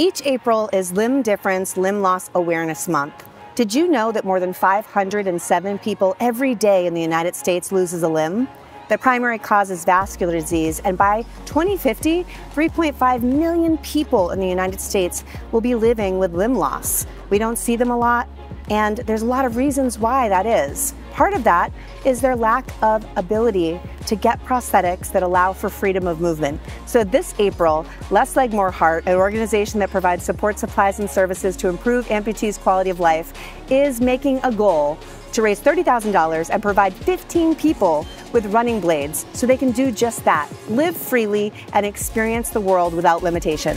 Each April is Limb Difference Limb Loss Awareness Month. Did you know that more than 507 people every day in the United States loses a limb? The primary cause is vascular disease, and by 2050, 3.5 million people in the United States will be living with limb loss. We don't see them a lot, and there's a lot of reasons why that is. Part of that is their lack of ability to get prosthetics that allow for freedom of movement. So this April, Less Leg More Heart, an organization that provides support supplies and services to improve amputees' quality of life, is making a goal to raise $30,000 and provide 15 people with running blades so they can do just that, live freely and experience the world without limitation.